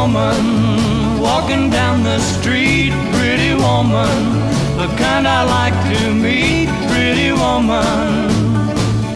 woman walking down the street, pretty woman, the kind I like to meet, pretty woman.